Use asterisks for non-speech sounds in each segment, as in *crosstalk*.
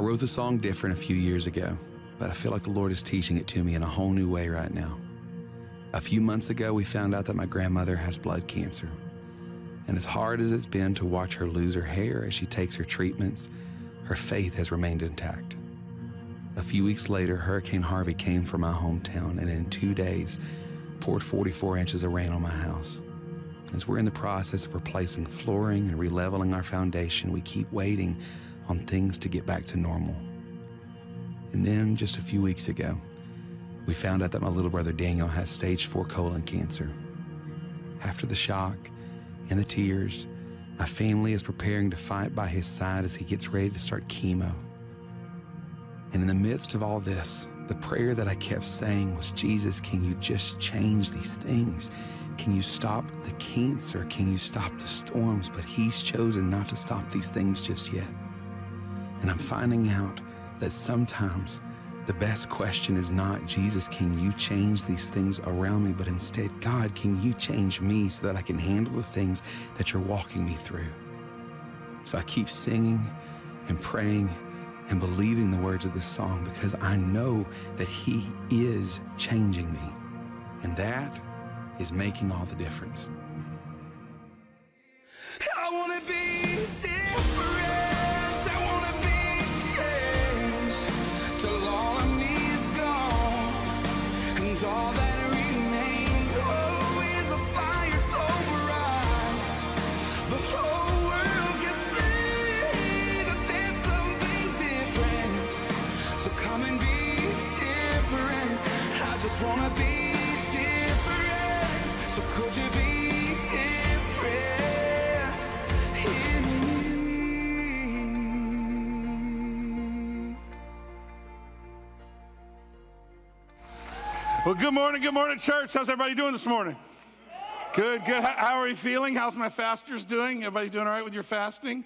I wrote the song different a few years ago, but I feel like the Lord is teaching it to me in a whole new way right now. A few months ago, we found out that my grandmother has blood cancer. And as hard as it's been to watch her lose her hair as she takes her treatments, her faith has remained intact. A few weeks later, Hurricane Harvey came for my hometown and in two days poured 44 inches of rain on my house. As we're in the process of replacing flooring and releveling our foundation, we keep waiting on things to get back to normal. And then, just a few weeks ago, we found out that my little brother Daniel has stage 4 colon cancer. After the shock and the tears, my family is preparing to fight by his side as he gets ready to start chemo. And in the midst of all this, the prayer that I kept saying was Jesus, can you just change these things? Can you stop the cancer? Can you stop the storms? But he's chosen not to stop these things just yet. And I'm finding out that sometimes the best question is not, Jesus, can you change these things around me? But instead, God, can you change me so that I can handle the things that you're walking me through? So I keep singing and praying and believing the words of this song because I know that He is changing me. And that is making all the difference. All good morning, good morning, church. How's everybody doing this morning? Good, good. How, are you feeling? How's my fasters doing? Everybody doing all right with your fasting?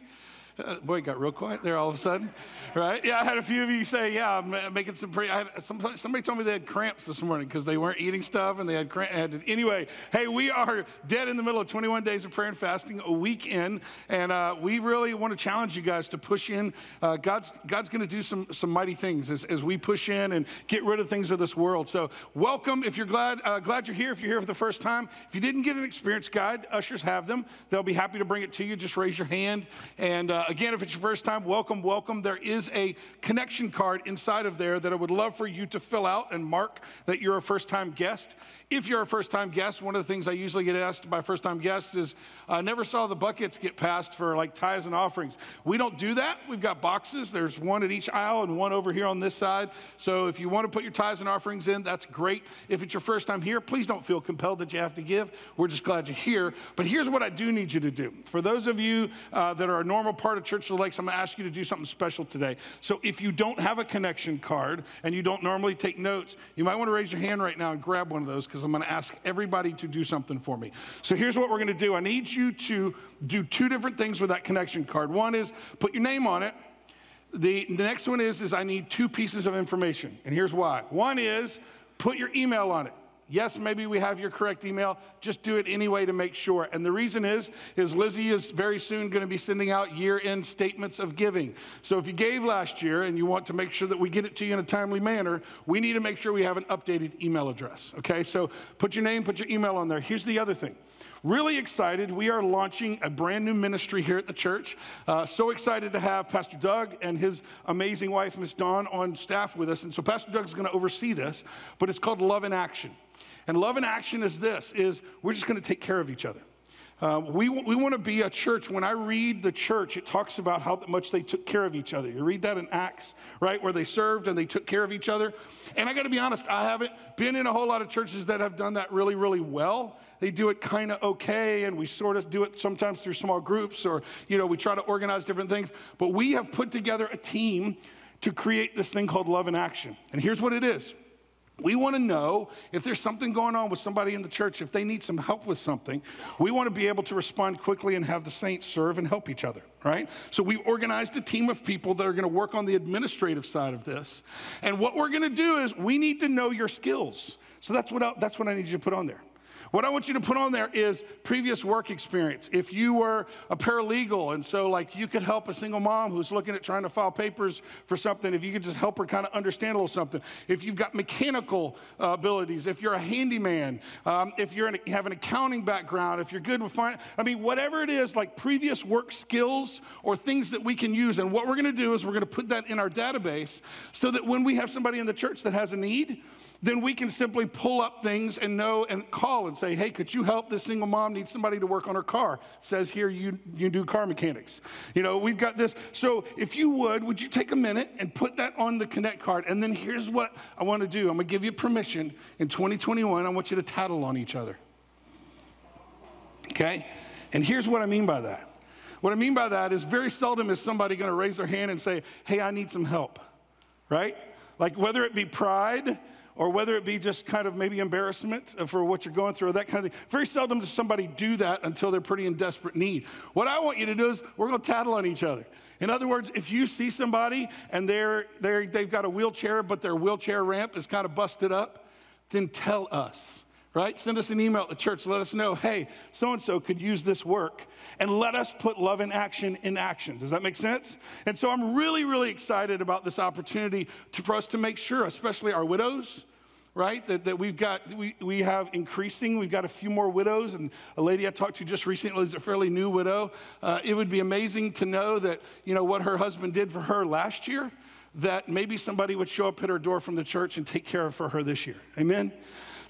Uh, boy, it got real quiet there all of a sudden, right? Yeah, I had a few of you say, "Yeah, I'm uh, making some pretty." Had, some, somebody told me they had cramps this morning because they weren't eating stuff and they had cramps. Anyway, hey, we are dead in the middle of 21 days of prayer and fasting, a week in, and uh, we really want to challenge you guys to push in. Uh, God's God's going to do some some mighty things as, as we push in and get rid of things of this world. So, welcome. If you're glad uh, glad you're here. If you're here for the first time, if you didn't get an experience guide, ushers have them. They'll be happy to bring it to you. Just raise your hand. And uh, again, if it's your first time, welcome, welcome. There is a connection card inside of there that I would love for you to fill out and mark that you're a first time guest. If you're a first time guest, one of the things I usually get asked by first time guests is, I never saw the buckets get passed for like tithes and offerings. We don't do that. We've got boxes. There's one at each aisle and one over here on this side. So if you want to put your tithes and offerings in, that's great. If it's your first time here, please don't feel compelled that you have to give. We're just glad you're here. But here's what I do need you to do. For those of you uh, that are a normal part of Church of the Lakes, I'm going to ask you to do something special today. So if you don't have a connection card and you don't normally take notes, you might want to raise your hand right now and grab one of those because I'm going to ask everybody to do something for me. So here's what we're going to do I need you to do two different things with that connection card. One is put your name on it. The, the next one is, is I need two pieces of information. And here's why. One is put your email on it. Yes, maybe we have your correct email. Just do it anyway to make sure. And the reason is, is Lizzie is very soon going to be sending out year-end statements of giving. So if you gave last year and you want to make sure that we get it to you in a timely manner, we need to make sure we have an updated email address. Okay, so put your name, put your email on there. Here's the other thing. Really excited. We are launching a brand new ministry here at the church. Uh, so excited to have Pastor Doug and his amazing wife, Miss Dawn, on staff with us. And so Pastor Doug's going to oversee this, but it's called Love in Action. And love in action is this, is we're just going to take care of each other. Uh, we, we want to be a church. When I read the church, it talks about how much they took care of each other. You read that in Acts, right, where they served and they took care of each other. And I got to be honest, I haven't been in a whole lot of churches that have done that really, really well. They do it kind of okay, and we sort of do it sometimes through small groups, or you know, we try to organize different things. But we have put together a team to create this thing called Love in Action. And here's what it is. We want to know if there's something going on with somebody in the church, if they need some help with something, we want to be able to respond quickly and have the saints serve and help each other, right? So we organized a team of people that are going to work on the administrative side of this. And what we're going to do is we need to know your skills. So that's what, I, that's what I need you to put on there. What I want you to put on there is previous work experience. If you were a paralegal and so like you could help a single mom who's looking at trying to file papers for something, if you could just help her kind of understand a little something. If you've got mechanical uh, abilities, if you're a handyman, um, if you're you have an accounting background, if you're good with finance, I mean, whatever it is, like previous work skills or things that we can use. And what we're going to do is we're going to put that in our database so that when we have somebody in the church that has a need, then we can simply pull up things and know and call and say, hey, could you help this single mom needs somebody to work on her car? It says here you, you do car mechanics. You know, we've got this. So if you would, would you take a minute and put that on the Connect card? And then here's what I want to do. I'm going to give you permission in 2021. I want you to tattle on each other. Okay? And here's what I mean by that. What I mean by that is very seldom is somebody going to raise their hand and say, hey, I need some help, right? Like whether it be pride or whether it be just kind of maybe embarrassment for what you're going through or that kind of thing. Very seldom does somebody do that until they're pretty in desperate need. What I want you to do is we're going to tattle on each other. In other words, if you see somebody and they're, they're, they've got a wheelchair, but their wheelchair ramp is kind of busted up, then tell us right? Send us an email at the church. Let us know, hey, so and so could use this work. And let us put love in action in action. Does that make sense? And so I'm really, really excited about this opportunity to, for us to make sure, especially our widows, right? That, that we've got, we, we have increasing, we've got a few more widows. And a lady I talked to just recently is a fairly new widow. Uh, it would be amazing to know that, you know, what her husband did for her last year, that maybe somebody would show up at her door from the church and take care of for her this year. Amen?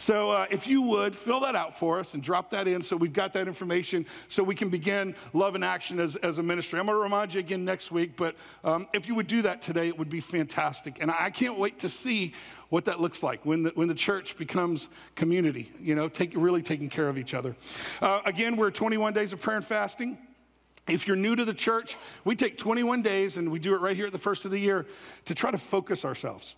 So uh, if you would, fill that out for us and drop that in so we've got that information so we can begin love and action as, as a ministry. I'm going to remind you again next week, but um, if you would do that today, it would be fantastic. And I can't wait to see what that looks like when the, when the church becomes community, you know, take, really taking care of each other. Uh, again, we're 21 days of prayer and fasting. If you're new to the church, we take 21 days and we do it right here at the first of the year to try to focus ourselves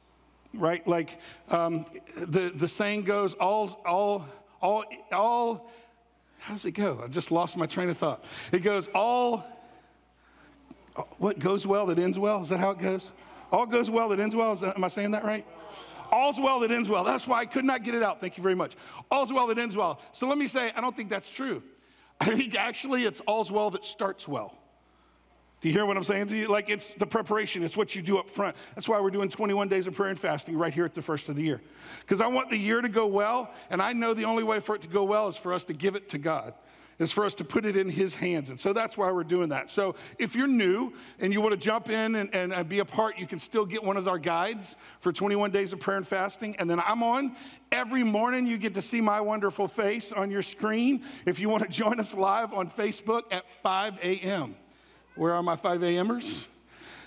right? Like um, the, the saying goes, all, all, all, all, how does it go? I just lost my train of thought. It goes, all, what goes well that ends well? Is that how it goes? All goes well that ends well? That, am I saying that right? All's well that ends well. That's why I could not get it out. Thank you very much. All's well that ends well. So let me say, I don't think that's true. I think actually it's all's well that starts well. Do you hear what I'm saying to you? Like it's the preparation, it's what you do up front. That's why we're doing 21 days of prayer and fasting right here at the first of the year. Because I want the year to go well, and I know the only way for it to go well is for us to give it to God. Is for us to put it in His hands. And so that's why we're doing that. So if you're new and you want to jump in and, and, be a part, you can still get one of our guides for 21 days of prayer and fasting. And then I'm on every morning. You get to see my wonderful face on your screen. If you want to join us live on Facebook at 5 a.m. Where are my 5 a.m.ers?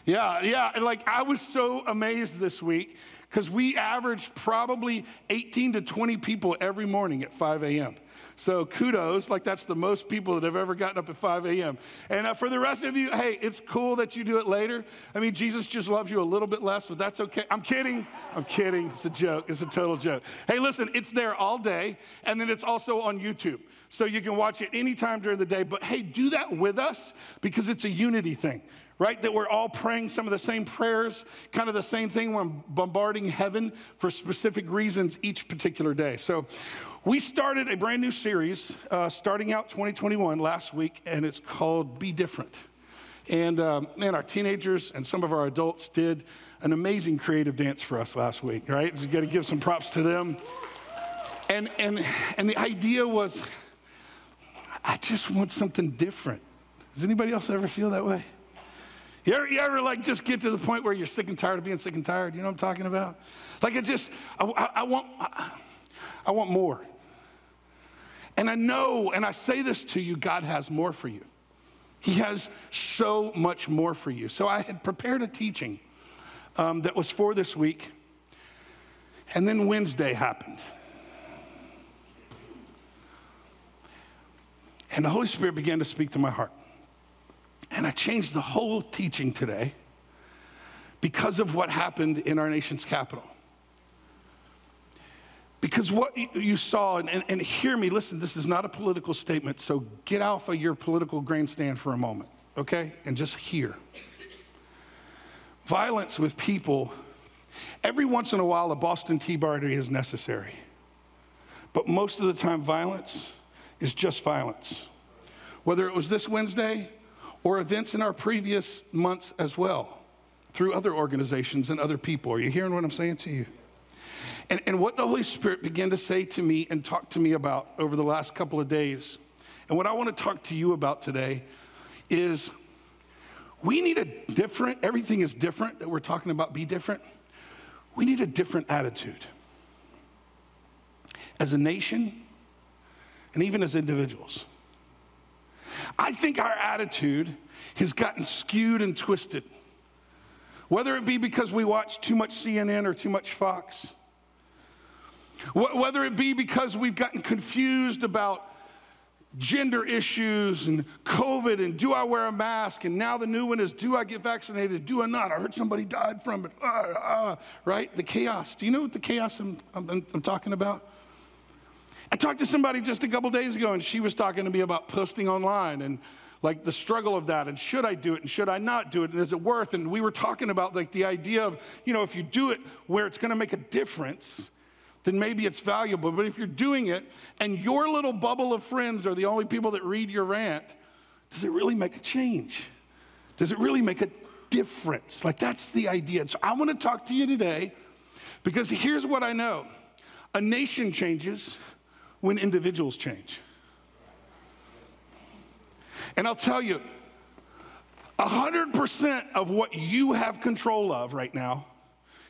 Yeah, yeah. Like I was so amazed this week because we averaged probably 18 to 20 people every morning at 5 a.m. So kudos, like that's the most people that have ever gotten up at 5 a.m. And uh, for the rest of you, hey, it's cool that you do it later. I mean, Jesus just loves you a little bit less, but that's okay. I'm kidding. I'm kidding. It's a joke. It's a total joke. Hey, listen, it's there all day, and then it's also on YouTube. So you can watch it anytime during the day. But hey, do that with us because it's a unity thing right? That we're all praying some of the same prayers, kind of the same thing when bombarding heaven for specific reasons each particular day. So we started a brand new series uh, starting out 2021 last week, and it's called Be Different. And um, man, our teenagers and some of our adults did an amazing creative dance for us last week, right? So got to give some props to them. And, and, and the idea was, I just want something different. Does anybody else ever feel that way? You ever, you ever, like just get to the point where you're sick and tired of being sick and tired? You know what I'm talking about? Like it just, I, I, I want, I, I want more. And I know, and I say this to you, God has more for you. He has so much more for you. So I had prepared a teaching um, that was for this week, and then Wednesday happened. And the Holy Spirit began to speak to my heart. And I changed the whole teaching today because of what happened in our nation's capital. Because what you saw, and, and, hear me, listen, this is not a political statement, so get off of your political grandstand for a moment, okay? And just hear. Violence with people, every once in a while, a Boston Tea Party is necessary. But most of the time, violence is just violence. Whether it was this Wednesday or events in our previous months as well, through other organizations and other people. Are you hearing what I'm saying to you? And, and what the Holy Spirit began to say to me and talk to me about over the last couple of days, and what I want to talk to you about today is we need a different, everything is different that we're talking about, be different. We need a different attitude as a nation and even as individuals. I think our attitude has gotten skewed and twisted. Whether it be because we watch too much CNN or too much Fox, Wh- whether it be because we've gotten confused about gender issues and COVID and do I wear a mask? And now the new one is do I get vaccinated? Do I not? I heard somebody died from it. Ah, ah, right? The chaos. Do you know what the chaos I'm, I'm, I'm talking about? I talked to somebody just a couple days ago, and she was talking to me about posting online and like the struggle of that, and should I do it, and should I not do it, and is it worth? And we were talking about like the idea of, you know, if you do it where it's going to make a difference, then maybe it's valuable. But if you're doing it and your little bubble of friends are the only people that read your rant, does it really make a change? Does it really make a difference? Like that's the idea. So I want to talk to you today because here's what I know a nation changes when individuals change. And I'll tell you, 100% of what you have control of right now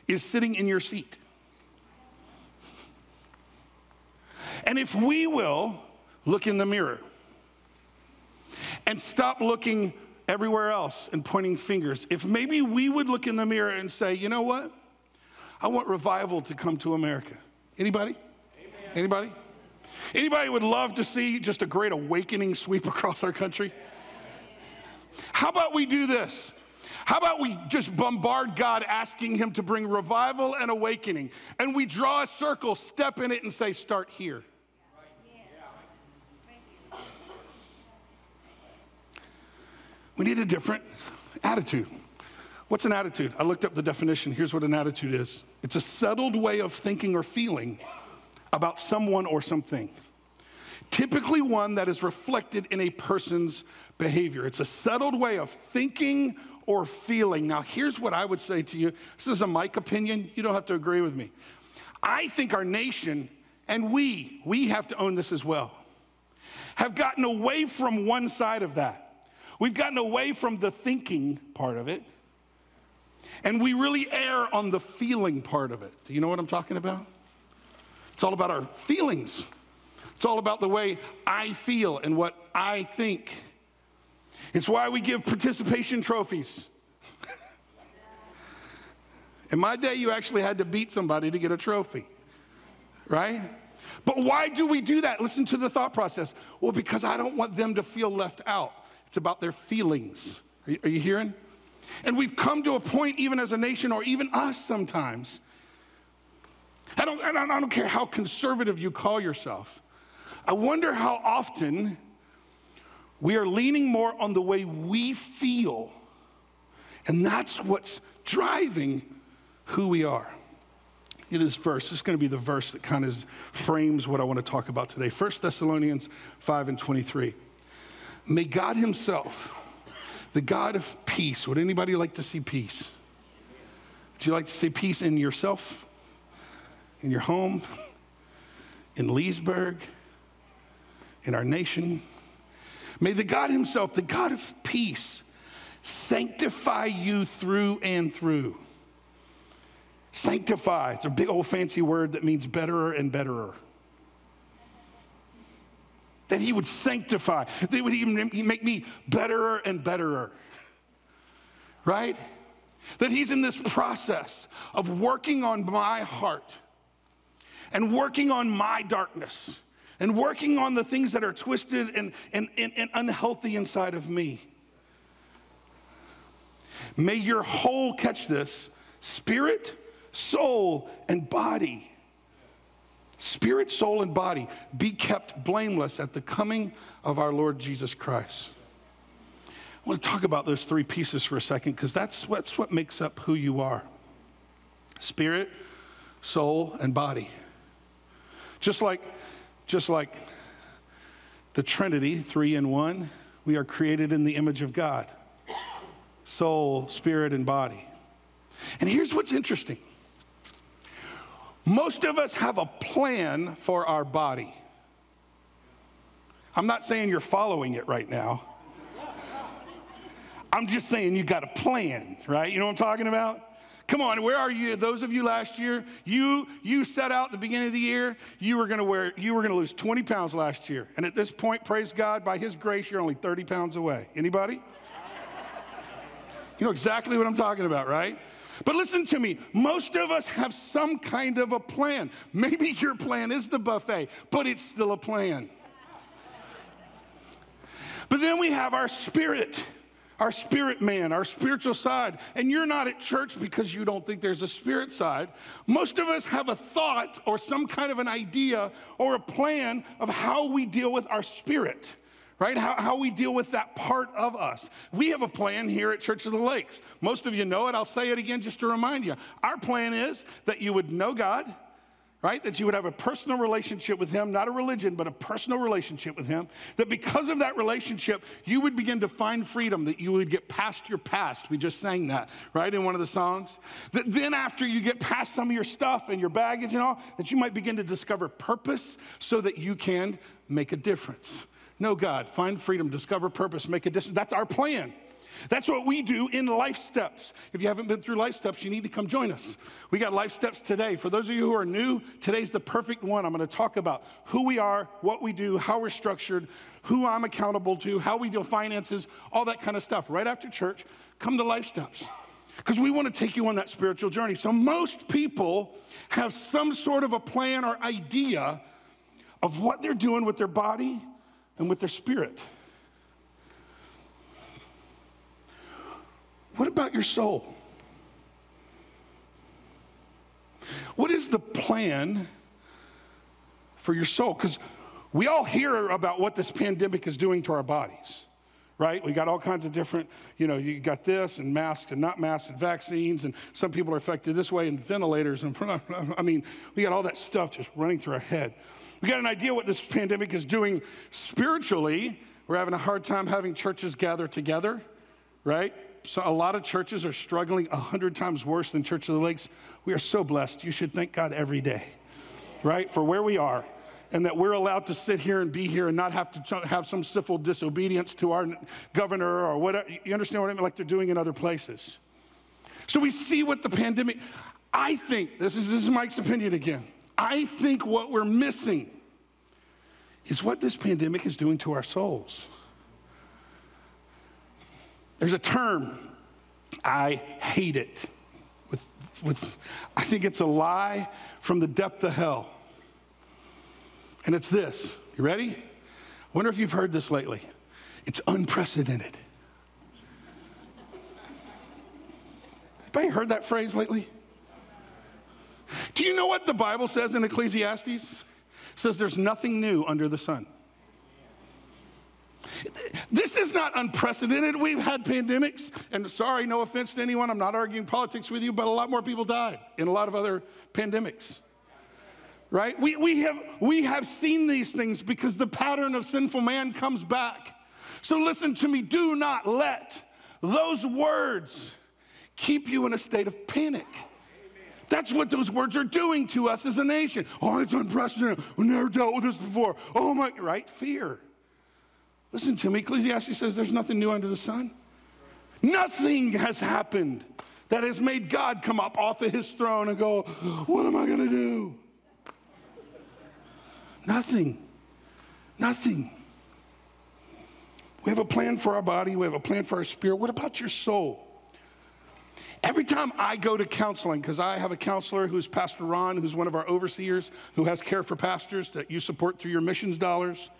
is sitting in your seat. And if we will look in the mirror and stop looking everywhere else and pointing fingers, if maybe we would look in the mirror and say, you know what? I want revival to come to America. Anybody? Amen. Anybody? Anybody would love to see just a great awakening sweep *laughs* across our country? How about we do this? How about we just bombard God asking Him to bring revival and awakening? And we draw a circle, step in it, and say, Start here. We need a different attitude. What's an attitude? I looked up the definition. Here's what an attitude is it's a settled way of thinking or feeling about someone or something. Typically, one that is reflected in a person's behavior. It's a settled way of thinking or feeling. Now, here's what I would say to you this is a Mike opinion. You don't have to agree with me. I think our nation, and we, we have to own this as well, have gotten away from one side of that. We've gotten away from the thinking part of it, and we really err on the feeling part of it. Do you know what I'm talking about? It's all about our feelings. It's all about the way I feel and what I think. It's why we give participation trophies. *laughs* In my day, you actually had to beat somebody to get a trophy, right? But why do we do that? Listen to the thought process. Well, because I don't want them to feel left out. It's about their feelings. Are you, are you hearing? And we've come to a point, even as a nation, or even us sometimes. I don't, I don't, I don't care how conservative you call yourself. I wonder how often we are leaning more on the way we feel, and that's what's driving who we are. In this verse, this is going to be the verse that kind of frames what I want to talk about today. 1 Thessalonians 5 and 23. May God Himself, the God of peace, would anybody like to see peace? Would you like to see peace in yourself, in your home, in Leesburg, in our nation? May the God Himself, the God of peace, sanctify you through and through. Sanctify, it's a big old fancy word that means betterer and betterer that he would sanctify, that would even make me betterer and betterer. Right? That he's in this process of working on my heart and working on my darkness and working on the things that are twisted and, and, and, and unhealthy inside of me. May your whole, catch this, spirit, soul, and body spirit, soul, and body be kept blameless at the coming of our Lord Jesus Christ. I want to talk about those three pieces for a second because that's, that's what makes up who you are spirit, soul, and body. Just like, just like the Trinity, three in one, we are created in the image of God soul, spirit, and body. And here's what's interesting most of us have a plan for our body. I'm not saying you're following it right now. I'm just saying you got a plan, right? You know what I'm talking about? Come on, where are you? Those of you last year, you you set out at the beginning of the year, you were gonna wear, you were gonna lose 20 pounds last year. And at this point, praise God, by his grace, you're only 30 pounds away. Anybody? You know exactly what I'm talking about, right? But listen to me, most of us have some kind of a plan. Maybe your plan is the buffet, but it's still a plan. But then we have our spirit, our spirit man, our spiritual side. And you're not at church because you don't think there's a spirit side. Most of us have a thought or some kind of an idea or a plan of how we deal with our spirit right? How, how we deal with that part of us. We have a plan here at Church of the Lakes. Most of you know it. I'll say it again just to remind you. Our plan is that you would know God, right? That you would have a personal relationship with Him, not a religion, but a personal relationship with Him. That because of that relationship, you would begin to find freedom, that you would get past your past. We just sang that, right, in one of the songs. That then, after you get past some of your stuff and your baggage and all, that you might begin to discover purpose so that you can make a difference. Know God, find freedom, discover purpose, make a difference. That's our plan. That's what we do in Life Steps. If you haven't been through Life Steps, you need to come join us. We got Life Steps today. For those of you who are new, today's the perfect one. I'm going to talk about who we are, what we do, how we're structured, who I'm accountable to, how we deal finances, all that kind of stuff. Right after church, come to Life Steps. Because we want to take you on that spiritual journey. So, most people have some sort of a plan or idea of what they're doing with their body and with their spirit. What about your soul? What is the plan for your soul? Because we all hear about what this pandemic is doing to our bodies, right? We got all kinds of different, you know, you got this and masks and not masks and vaccines, and some people are affected this way and ventilators. And *laughs* I mean, we got all that stuff just running through our head. We got an idea what this pandemic is doing spiritually. We're having a hard time having churches gather together, right? So a lot of churches are struggling a hundred times worse than Church of the Lakes. We are so blessed. You should thank God every day, right, for where we are, and that we're allowed to sit here and be here and not have to have some civil disobedience to our governor or whatever. You understand what I mean? Like they're doing in other places. So we see what the pandemic. I think this is this is Mike's opinion again. I think what we're missing is what this pandemic is doing to our souls. There's a term, I hate it. With, with, I think it's a lie from the depth of hell. And it's this. You ready? I wonder if you've heard this lately. It's unprecedented. Anybody heard that phrase lately? Do you know what the Bible says in Ecclesiastes? It says there's nothing new under the sun. This is not unprecedented. We've had pandemics, and sorry, no offense to anyone, I'm not arguing politics with you, but a lot more people died in a lot of other pandemics. Right? We, we, have, we have seen these things because the pattern of sinful man comes back. So listen to me do not let those words keep you in a state of panic. That's what those words are doing to us as a nation. Oh, it's unprecedented. We never dealt with this before. Oh my, right? Fear. Listen to me. Ecclesiastes says there's nothing new under the sun. Nothing has happened that has made God come up off of his throne and go, What am I going to do? Nothing. Nothing. We have a plan for our body, we have a plan for our spirit. What about your soul? Every time I go to counseling, because I have a counselor who's Pastor Ron, who's one of our overseers, who has care for pastors that you support through your missions dollars.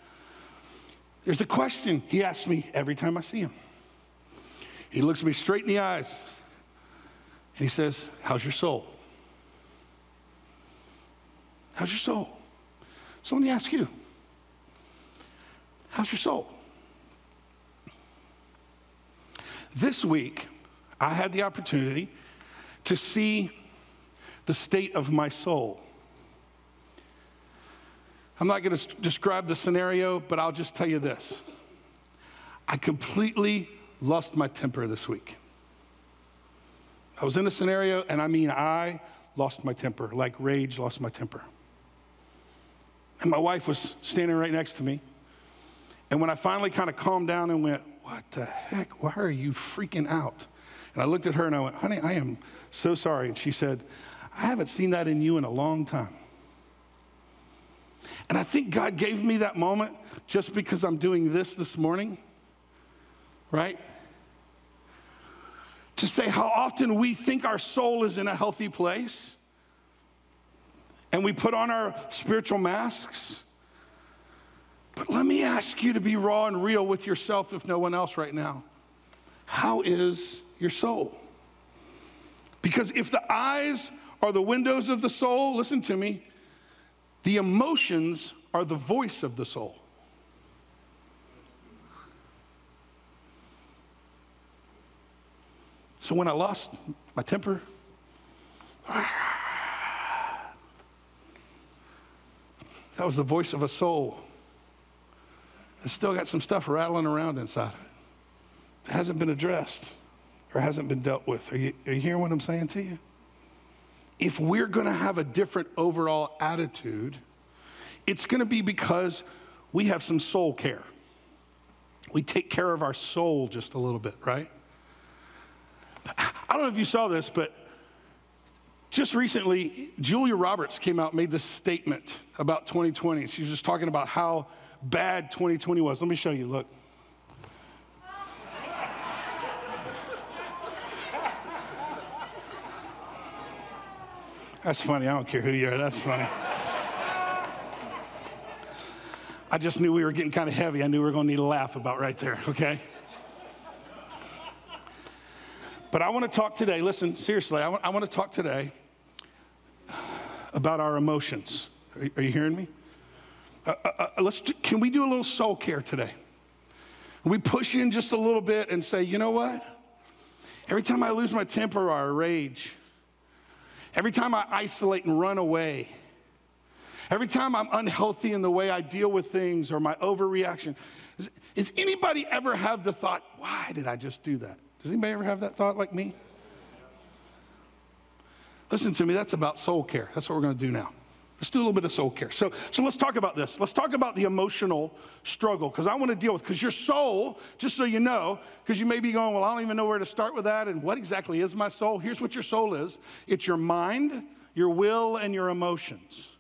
There's a question he asks me every time I see him. He looks me straight in the eyes and he says, How's your soul? How's your soul? So let me ask you, how's your soul? This week, I had the opportunity to see the state of my soul. I'm not going to describe the scenario, but I'll just tell you this. I completely lost my temper this week. I was in a scenario, and I mean, I lost my temper, like rage lost my temper. And my wife was standing right next to me. And when I finally kind of calmed down and went, What the heck? Why are you freaking out? And I looked at her and I went, Honey, I am so sorry. And she said, I haven't seen that in you in a long time. And I think God gave me that moment just because I'm doing this this morning, right? To say how often we think our soul is in a healthy place and we put on our spiritual masks. But let me ask you to be raw and real with yourself, if no one else right now. How is your soul? Because if the eyes are the windows of the soul, listen to me, the emotions are the voice of the soul. So when I lost my temper, that was the voice of a soul that's still got some stuff rattling around inside of it. It hasn't been addressed or hasn't been dealt with. Are you, are you hearing what I'm saying to you? If we're going to have a different overall attitude, it's going to be because we have some soul care. We take care of our soul just a little bit, right? I don't know if you saw this, but just recently, Julia Roberts came out made this statement about 2020. She was just talking about how bad 2020 was. Let me show you. Look. That's funny. I don't care who you are. That's funny. I just knew we were getting kind of heavy. I knew we were going to need a laugh about right there, okay? But I want to talk today, listen, seriously, I want, I want to talk today about our emotions. Are, are you hearing me? Uh, uh, uh, let's, can we do a little soul care today? We push in just a little bit and say, you know what? Every time I lose my temper or rage, every time I isolate and run away, every time I'm unhealthy in the way I deal with things or my overreaction, does anybody ever have the thought, why did I just do that? Does anybody ever have that thought like me? Listen to me, that's about soul care. That's what we're going to do now. Let's do a little bit of soul care. So, so let's talk about this. Let's talk about the emotional struggle because I want to deal with because your soul, just so you know, because you may be going, well, I don't even know where to start with that, and what exactly is my soul? Here's what your soul is: it's your mind, your will, and your emotions.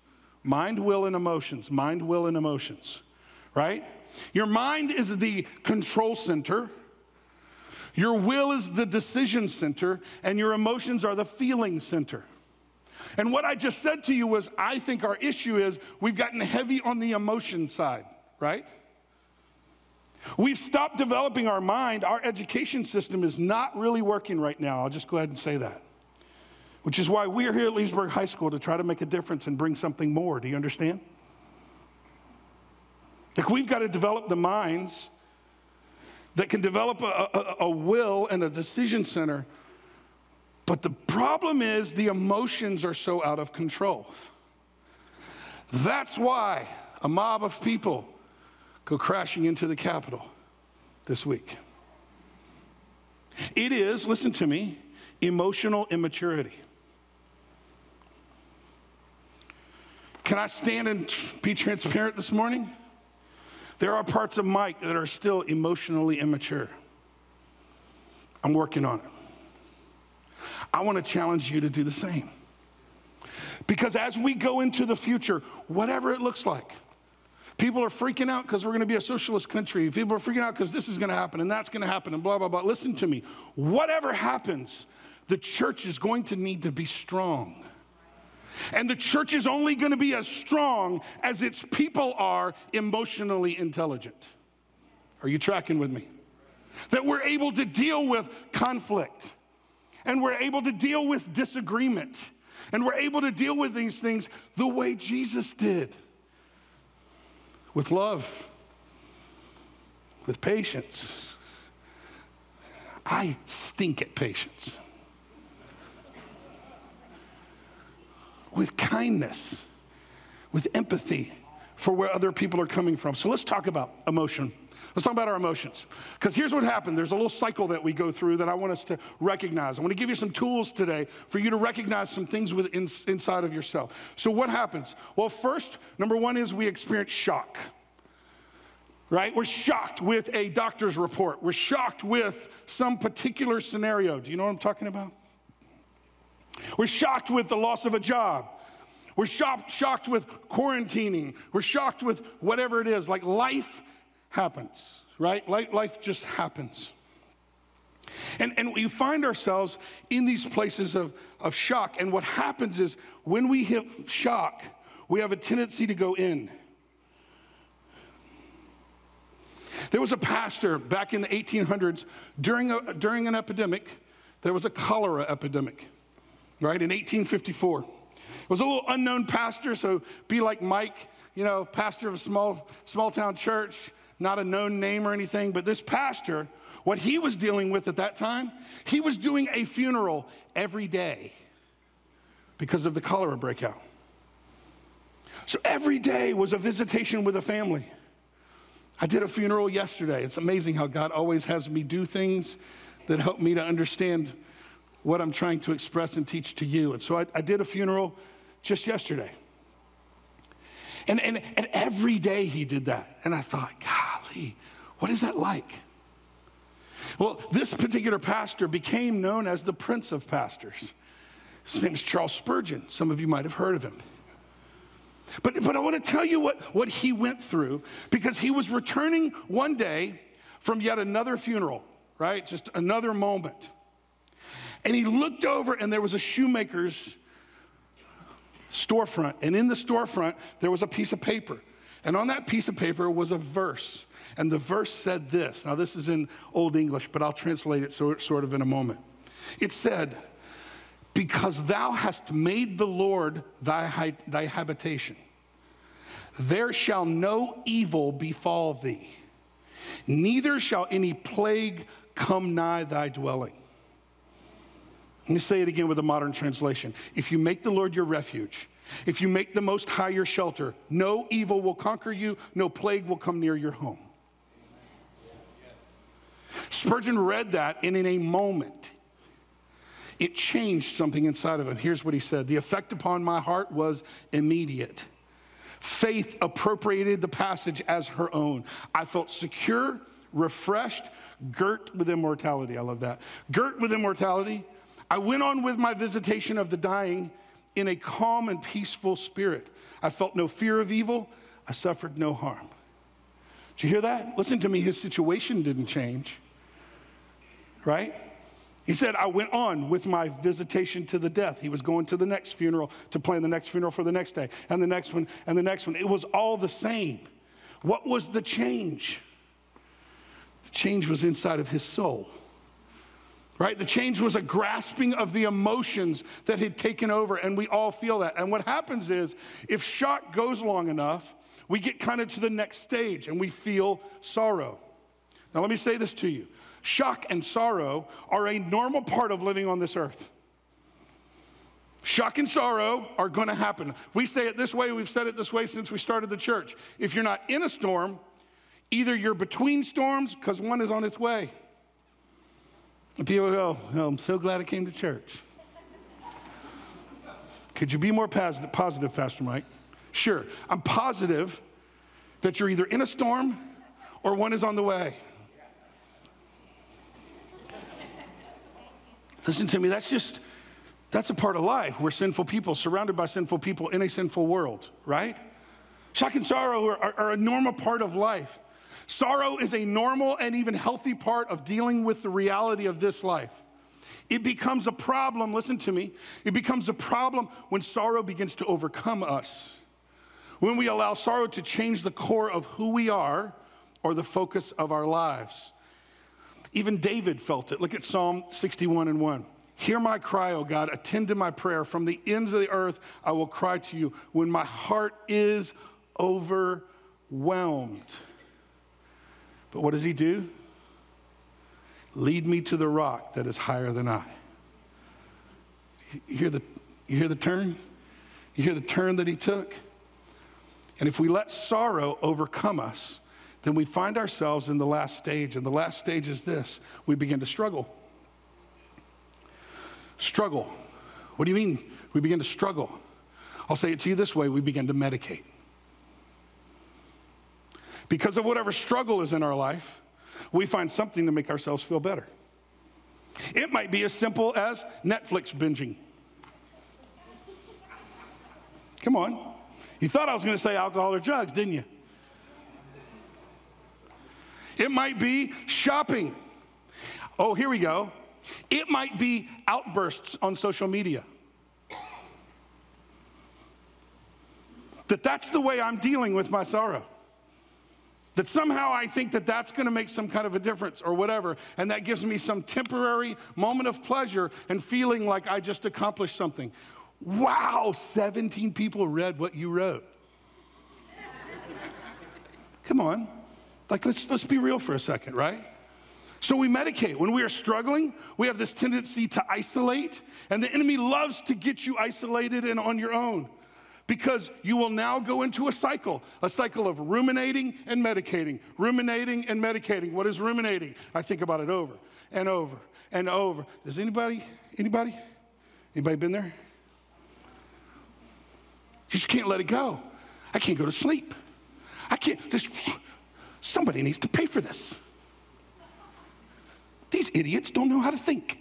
Mind, will, and emotions. Mind, will, and emotions. Right? Your mind is the control center. Your will is the decision center, and your emotions are the feeling center. And what I just said to you was I think our issue is we've gotten heavy on the emotion side, right? We've stopped developing our mind. Our education system is not really working right now. I'll just go ahead and say that. Which is why we're here at Leesburg High School to try to make a difference and bring something more. Do you understand? Like, we've got to develop the minds that can develop a, a, a will and a decision center. But the problem is the emotions are so out of control. That's why a mob of people go crashing into the Capitol this week. It is, listen to me, emotional immaturity. Can I stand and be transparent this morning? There are parts of Mike that are still emotionally immature. I'm working on it. I want to challenge you to do the same. Because as we go into the future, whatever it looks like, people are freaking out because we're going to be a socialist country. People are freaking out because this is going to happen and that's going to happen and blah, blah, blah. Listen to me. Whatever happens, the church is going to need to be strong. And the church is only going to be as strong as its people are emotionally intelligent. Are you tracking with me? That we're able to deal with conflict and we're able to deal with disagreement and we're able to deal with these things the way Jesus did with love, with patience. I stink at patience. with kindness, with empathy for where other people are coming from. So let's talk about emotion. Let's talk about our emotions. Because here's what happened there's a little cycle that we go through that I want us to recognize. I want to give you some tools today for you to recognize some things within, inside of yourself. So, what happens? Well, first, number one is we experience shock. Right? We're shocked with a doctor's report. We're shocked with some particular scenario. Do you know what I'm talking about? We're shocked with the loss of a job. We're shocked, shocked with quarantining. We're shocked with whatever it is. Like life happens, right? Life, just happens. And, and we find ourselves in these places of, of shock. And what happens is when we hit shock, we have a tendency to go in. There was a pastor back in the 1800s during, a, during an epidemic, there was a cholera epidemic, right, in 1854. It was a little unknown pastor, so be like Mike, you know, pastor of a small, small town church, not a known name or anything, but this pastor, what he was dealing with at that time, he was doing a funeral every day because of the cholera breakout. So every day was a visitation with a family. I did a funeral yesterday. It's amazing how God always has me do things that help me to understand what I'm trying to express and teach to you. And so I, I did a funeral just yesterday. And, and, and every day he did that. And I thought, golly, what is that like? Well, this particular pastor became known as the Prince of Pastors. His name is Charles Spurgeon. Some of you might have heard of him. But, but I want to tell you what, what he went through because he was returning one day from yet another funeral, right? Just another moment. And he looked over, and there was a shoemaker's storefront. And in the storefront, there was a piece of paper. And on that piece of paper was a verse. And the verse said this. Now, this is in Old English, but I'll translate it so, sort of in a moment. It said, Because thou hast made the Lord thy, thy habitation, there shall no evil befall thee, neither shall any plague come nigh thy dwelling. Let me say it again with a modern translation. If you make the Lord your refuge, if you make the Most High your shelter, no evil will conquer you, no plague will come near your home. Spurgeon read that, and in a moment, it changed something inside of him. Here's what he said The effect upon my heart was immediate. Faith appropriated the passage as her own. I felt secure, refreshed, girt with immortality. I love that. Girt with immortality. I went on with my visitation of the dying in a calm and peaceful spirit. I felt no fear of evil. I suffered no harm. Did you hear that? Listen to me, his situation didn't change, right? He said, I went on with my visitation to the death. He was going to the next funeral to plan the next funeral for the next day, and the next one, and the next one. It was all the same. What was the change? The change was inside of his soul right? The change was a grasping of the emotions that had taken over, and we all feel that. And what happens is, if shock goes long enough, we get kind of to the next stage and we feel sorrow. Now, let me say this to you shock and sorrow are a normal part of living on this earth. Shock and sorrow are going to happen. We say it this way, we've said it this way since we started the church. If you're not in a storm, either you're between storms because one is on its way people go, oh, I'm so glad I came to church. Could you be more positive, positive, Pastor Mike? Sure. I'm positive that you're either in a storm or one is on the way. Listen to me, that's just, that's a part of life. We're sinful people, surrounded by sinful people in a sinful world, right? Shock and sorrow are, are, are a normal part of life. Sorrow is a normal and even healthy part of dealing with the reality of this life. It becomes a problem, listen to me, it becomes a problem when sorrow begins to overcome us. When we allow sorrow to change the core of who we are or the focus of our lives. Even David felt it. Look at Psalm 61 and 1. Hear my cry, O God. Attend to my prayer. From the ends of the earth, I will cry to you when my heart is overwhelmed. But what does he do? Lead me to the rock that is higher than I. You hear the, you hear the turn? You hear the turn that he took? And if we let sorrow overcome us, then we find ourselves in the last stage. And the last stage is this we begin to struggle. Struggle. What do you mean we begin to struggle? I'll say it to you this way we begin to medicate. Because of whatever struggle is in our life, we find something to make ourselves feel better. It might be as simple as Netflix binging. Come on. You thought I was going to say alcohol or drugs, didn't you? It might be shopping. Oh, here we go. It might be outbursts on social media. That that's the way I'm dealing with my sorrow. That somehow I think that that's going to make some kind of a difference or whatever, and that gives me some temporary moment of pleasure and feeling like I just accomplished something. Wow, 17 people read what you wrote. *laughs* Come on. Like, let's, let's be real for a second, right? So we medicate. When we are struggling, we have this tendency to isolate, and the enemy loves to get you isolated and on your own because you will now go into a cycle a cycle of ruminating and medicating ruminating and medicating. What is ruminating? I think about it over and over and over. Does anybody anybody anybody been there? You just can't let it go. I can't go to sleep. I can't this somebody needs to pay for this. These idiots don't know how to think.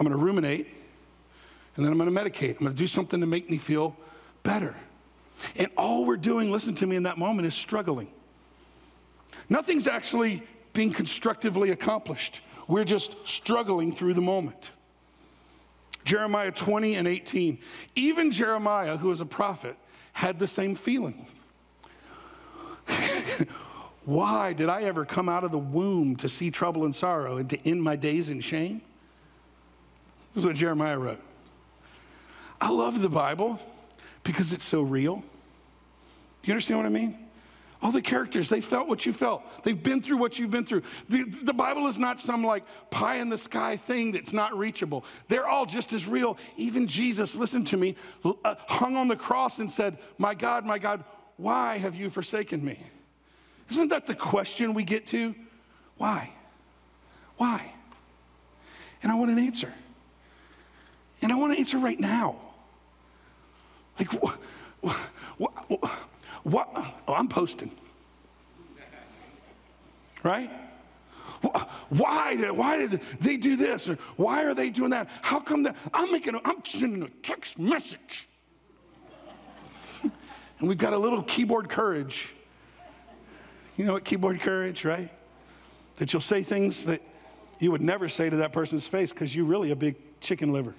I'm going to ruminate and then I'm going to medicate. I'm going to do something to make me feel better. And all we're doing, listen to me in that moment, is struggling. Nothing's actually being constructively accomplished. We're just struggling through the moment. Jeremiah 20 and 18. Even Jeremiah, who was a prophet, had the same feeling. *laughs* Why did I ever come out of the womb to see trouble and sorrow and to end my days in shame? This is what Jeremiah wrote. I love the Bible because it's so real. You understand what I mean? All the characters, they felt what you felt. They've been through what you've been through. The, the Bible is not some like pie in the sky thing that's not reachable. They're all just as real. Even Jesus, listen to me, uh, hung on the cross and said, My God, my God, why have you forsaken me? Isn't that the question we get to? Why? Why? And I want an answer. And I want an answer right now. Like, what? what, what oh, I'm posting. Right? Why did, why did they do this? Or why are they doing that? How come that? I'm making, I'm sending a text message. *laughs* and we've got a little keyboard courage. You know what keyboard courage, right? That you'll say things that you would never say to that person's face because you're really a big chicken liver.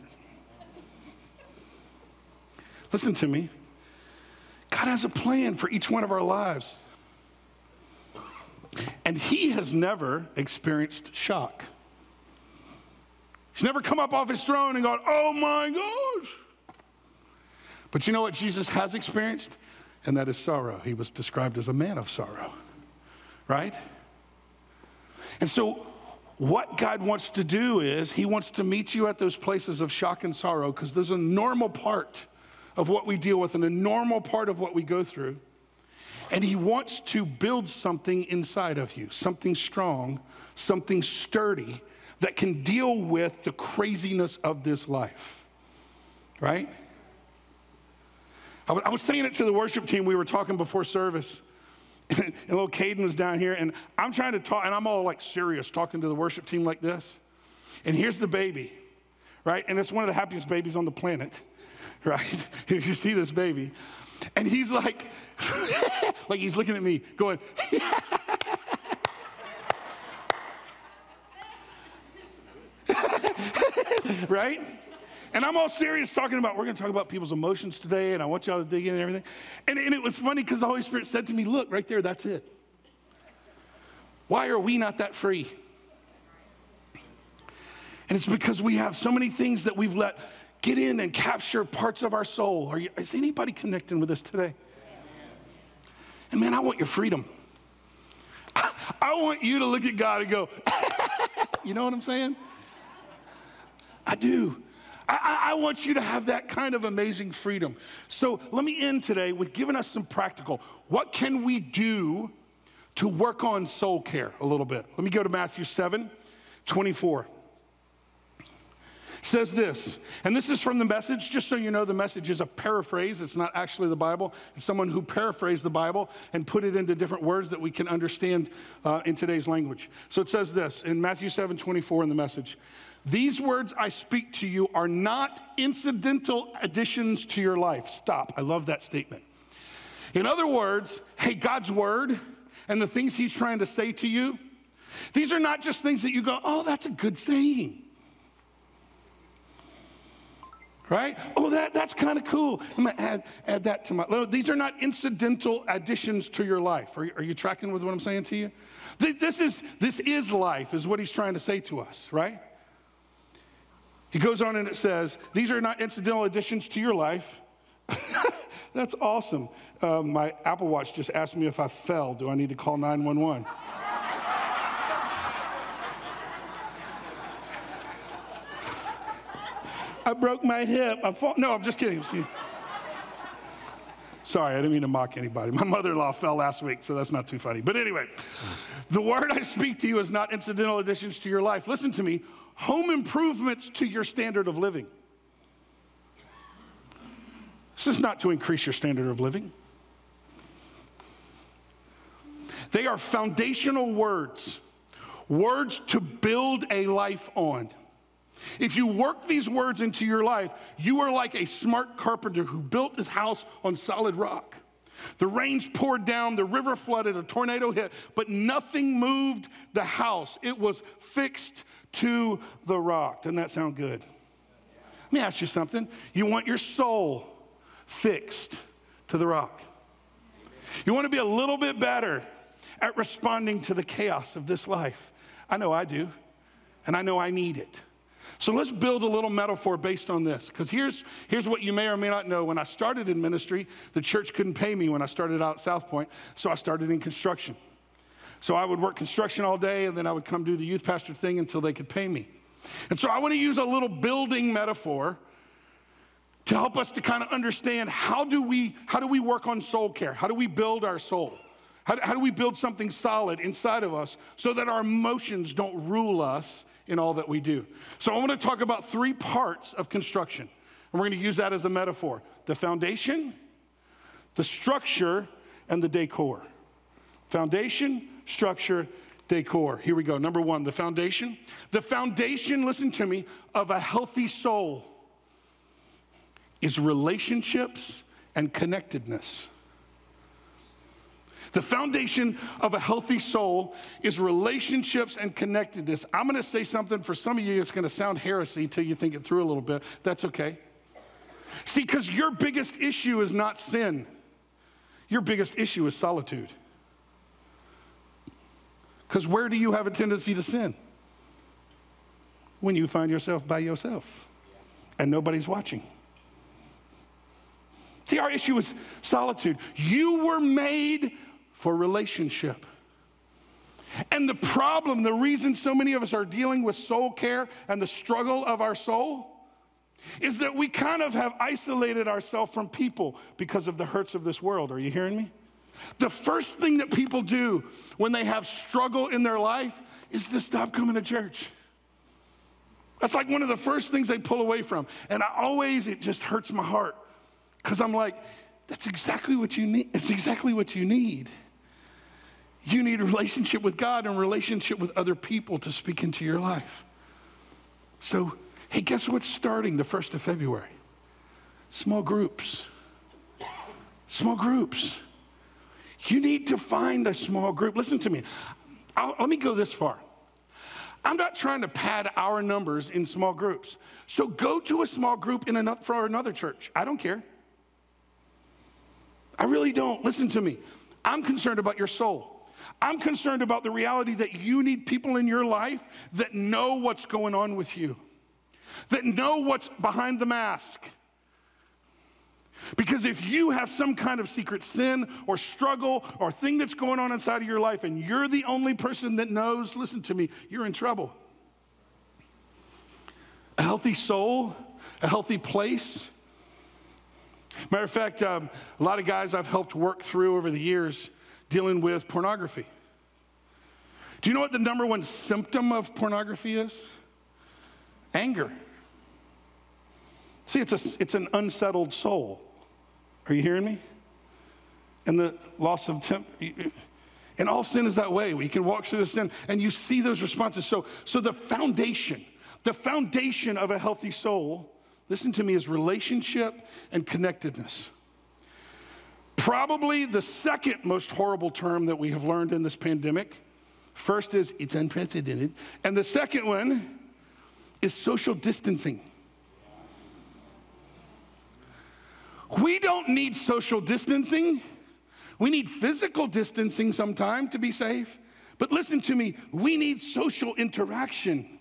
Listen to me. God has a plan for each one of our lives. And He has never experienced shock. He's never come up off his throne and gone, oh my gosh. But you know what Jesus has experienced? And that is sorrow. He was described as a man of sorrow, right? And so, what God wants to do is, He wants to meet you at those places of shock and sorrow because there's a normal part of what we deal with and a normal part of what we go through. And He wants to build something inside of you, something strong, something sturdy that can deal with the craziness of this life. Right? I, w- I was saying it to the worship team. We were talking before service. *laughs* and little Caden was down here, and I'm trying to talk, and I'm all like serious talking to the worship team like this. And here's the baby, right? And it's one of the happiest babies on the planet *laughs* right? *laughs* If you see this baby, and he's like, *laughs* like he's looking at me, going, right? And I'm all serious talking about, we're going to talk about people's emotions today, and I want y'all to dig in and everything. And, and it was funny because the Holy Spirit said to me, Look, right there, that's it. Why are we not that free? And it's because we have so many things that we've let get in and capture parts of our soul. Are you, is anybody connecting with us today? And man, I want your freedom. I, I want you to look at God and go, *laughs* you know what I'm saying? I do. I, I, I want you to have that kind of amazing freedom. So let me end today with giving us some practical. What can we do to work on soul care a little bit? Let me go to Matthew 7 24 says this, and this is from the message, just so you know, the message is a paraphrase. It's not actually the Bible. It's someone who paraphrased the Bible and put it into different words that we can understand uh, in today's language. So it says this in Matthew 7 24 in the message These words I speak to you are not incidental additions to your life. Stop. I love that statement. In other words, hey, God's word and the things He's trying to say to you, these are not just things that you go, oh, that's a good saying right? Oh, that, that's kind of cool. I'm going to add, add that to my. These are not incidental additions to your life. Are you, are you tracking with what I'm saying to you? This is, this is life, is what he's trying to say to us, right? He goes on and it says, These are not incidental additions to your life. *laughs* that's awesome. Uh, my Apple Watch just asked me if I fell. Do I need to call 911? I broke my hip. I fall. No, I'm just kidding. See. Sorry, I didn't mean to mock anybody. My mother in law fell last week, so that's not too funny. But anyway, the word I speak to you is not incidental additions to your life. Listen to me home improvements to your standard of living. This is not to increase your standard of living. They are foundational words, words to build a life on. If you work these words into your life, you are like a smart carpenter who built his house on solid rock. The rains poured down, the river flooded, a tornado hit, but nothing moved the house. It was fixed to the rock. Doesn't that sound good? Let me ask you something. You want your soul fixed to the rock. You want to be a little bit better at responding to the chaos of this life. I know I do, and I know I need it. So let's build a little metaphor based on this. Because here's, here's what you may or may not know. When I started in ministry, the church couldn't pay me when I started out at South Point, so I started in construction. So I would work construction all day, and then I would come do the youth pastor thing until they could pay me. And so I want to use a little building metaphor to help us to kind of understand how do we how do we work on soul care? How do we build our soul? How, how do we build something solid inside of us so that our emotions don't rule us in all that we do. So I want to talk about three parts of construction. And we're going to use that as a metaphor the foundation, the structure, and the decor. Foundation, structure, decor. Here we go. Number one, the foundation. The foundation, listen to me, of a healthy soul is relationships and connectedness. The foundation of a healthy soul is relationships and connectedness. I'm going to say something for some of you, it's going to sound heresy until you think it through a little bit. That's okay. See, because your biggest issue is not sin, your biggest issue is solitude. Because where do you have a tendency to sin? When you find yourself by yourself and nobody's watching. See, our issue is solitude. You were made for relationship. And the problem, the reason so many of us are dealing with soul care and the struggle of our soul is that we kind of have isolated ourselves from people because of the hurts of this world. Are you hearing me? The first thing that people do when they have struggle in their life is to stop coming to church. That's like one of the first things they pull away from. And I always, it just hurts my heart because I'm like, that's exactly what you need. It's exactly what you need. You need a relationship with God and a relationship with other people to speak into your life. So, hey, guess what's starting the 1st of February? Small groups. Small groups. You need to find a small group. Listen to me. I'll, let me go this far. I'm not trying to pad our numbers in small groups. So go to a small group in another, for another church. I don't care. I really don't. Listen to me. I'm concerned about your soul. I'm concerned about the reality that you need people in your life that know what's going on with you, that know what's behind the mask. Because if you have some kind of secret sin or struggle or thing that's going on inside of your life and you're the only person that knows, listen to me, you're in trouble. a healthy soul, a healthy place. Matter of fact, um, a lot of guys I've helped work through over the years dealing with pornography. Do you know what the number one symptom of pornography is? Anger. See, it's, a, it's an unsettled soul. Are you hearing me? And the loss of temp. And all sin is that way. We can walk through the sin and you see those responses. So, so the foundation, the foundation of a healthy soul, listen to me, is relationship and connectedness. Probably the second most horrible term that we have learned in this pandemic. First is it's unprecedented. And the second one is social distancing. We don't need social distancing. We need physical distancing sometime to be safe. But listen to me, we need social interaction.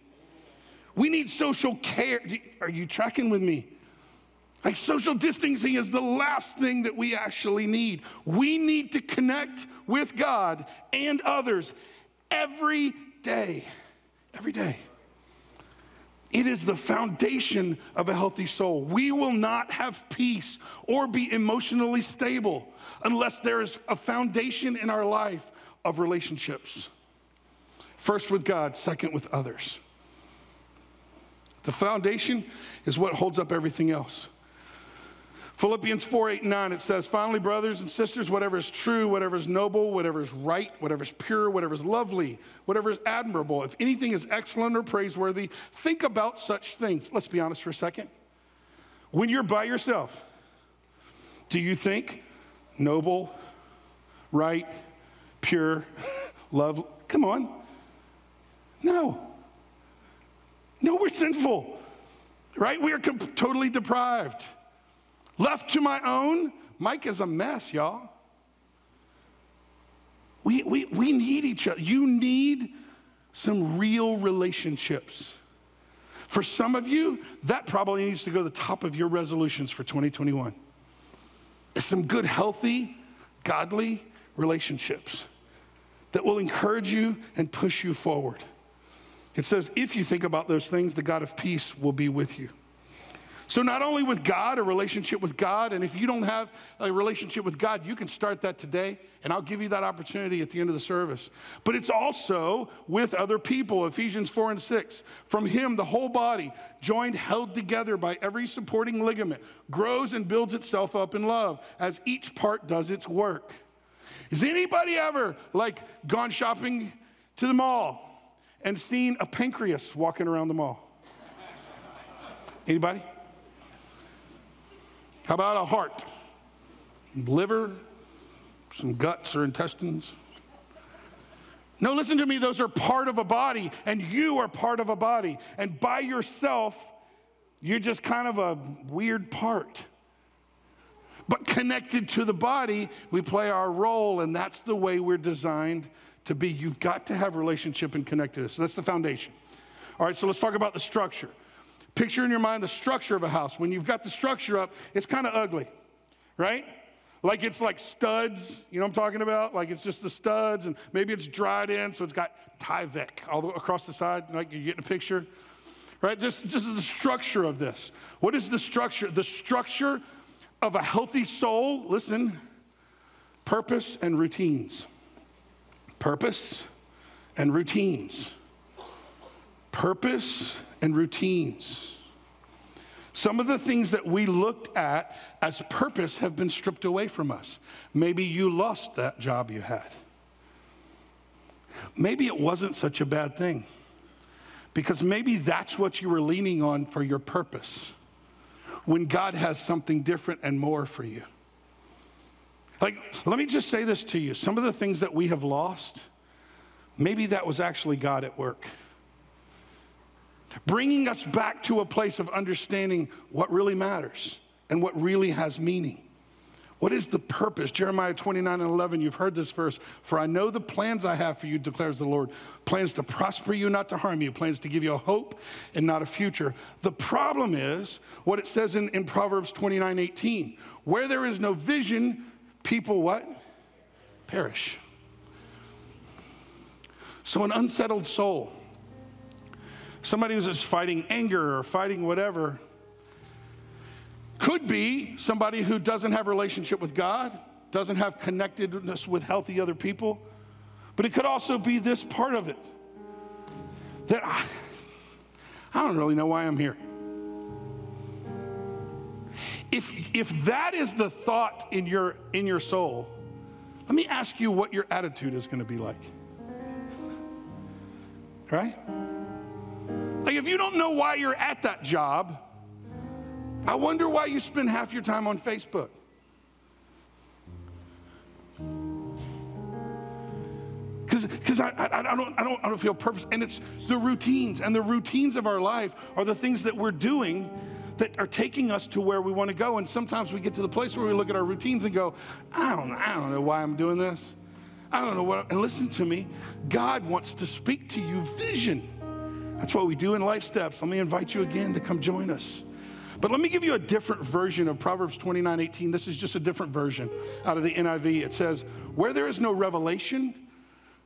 We need social care. Are you tracking with me? Like social distancing is the last thing that we actually need. We need to connect with God and others every day. Every day. It is the foundation of a healthy soul. We will not have peace or be emotionally stable unless there is a foundation in our life of relationships. First with God, second with others. The foundation is what holds up everything else. Philippians 4 8 9, it says, Finally, brothers and sisters, whatever is true, whatever is noble, whatever is right, whatever is pure, whatever is lovely, whatever is admirable, if anything is excellent or praiseworthy, think about such things. Let's be honest for a second. When you're by yourself, do you think noble, right, pure, *laughs* love? Come on. No. No, we're sinful, right? We are totally deprived. Left to my own, Mike is a mess, y'all. We, we, we need each other. You need some real relationships. For some of you, that probably needs to go to the top of your resolutions for 2021. It's some good, healthy, godly relationships that will encourage you and push you forward. It says, if you think about those things, the God of peace will be with you. So, not only with God, a relationship with God, and if you don't have a relationship with God, you can start that today, and I'll give you that opportunity at the end of the service. But it's also with other people, Ephesians 4 and 6. From Him, the whole body, joined, held together by every supporting ligament, grows and builds itself up in love as each part does its work. Has anybody ever, like, gone shopping to the mall and seen a pancreas walking around the mall? Anybody? How about a heart? Liver, some guts or intestines? No, listen to me, those are part of a body, and you are part of a body. And by yourself, you're just kind of a weird part. But connected to the body, we play our role, and that's the way we're designed to be. You've got to have relationship and connectedness. So that's the foundation. All right, so let's talk about the structure. Picture in your mind the structure of a house. When you've got the structure up, it's kind of ugly, right? Like it's like studs, you know what I'm talking about? Like it's just the studs, and maybe it's dried in, so it's got Tyvek all the, across the side. Like you're getting a picture, right? Just, just the structure of this. What is the structure? The structure of a healthy soul, listen, purpose and routines. Purpose and routines. Purpose and routines. Some of the things that we looked at as purpose have been stripped away from us. Maybe you lost that job you had. Maybe it wasn't such a bad thing because maybe that's what you were leaning on for your purpose when God has something different and more for you. Like, let me just say this to you some of the things that we have lost, maybe that was actually God at work bringing us back to a place of understanding what really matters and what really has meaning. What is the purpose? Jeremiah 29 and 11, you've heard this verse. For I know the plans I have for you, declares the Lord plans to prosper you, not to harm you, plans to give you a hope and not a future. The problem is what it says in, in Proverbs 29 18. Where there is no vision, people what? Perish. So, an unsettled soul somebody who's just fighting anger or fighting whatever. Could be somebody who doesn't have relationship with God, doesn't have connectedness with healthy other people. But it could also be this part of it that I, I don't really know why I'm here. If, if that is the thought in your, in your soul, let me ask you what your attitude is going to be like. Right? Like, if you don't know why you're at that job, I wonder why you spend half your time on Facebook. Because I, I, I, don't, I, don't, I don't feel purpose. And it's the routines, and the routines of our life are the things that we're doing that are taking us to where we want to go. And sometimes we get to the place where we look at our routines and go, I don't, I don't know why I'm doing this. I don't know what. And listen to me, God wants to speak to you vision. That's what we do in Life Steps. Let me invite you again to come join us. But let me give you a different version of Proverbs 29 18. This is just a different version out of the NIV. It says, Where there is no revelation,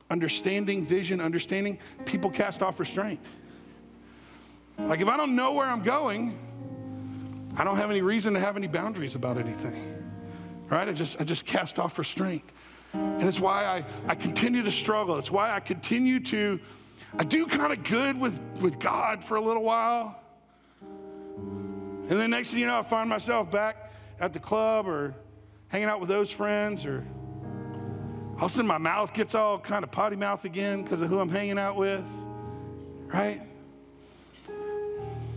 understanding, vision, understanding, people cast off restraint. Like if I don't know where I'm going, I don't have any reason to have any boundaries about anything. Right? I just I just cast off restraint. And it's why I, I continue to struggle. It's why I continue to I do kind of good with, with God for a little while. And then next thing you know, I find myself back at the club or hanging out with those friends or all of a sudden my mouth gets all kind of potty mouth again because of who I'm hanging out with, right?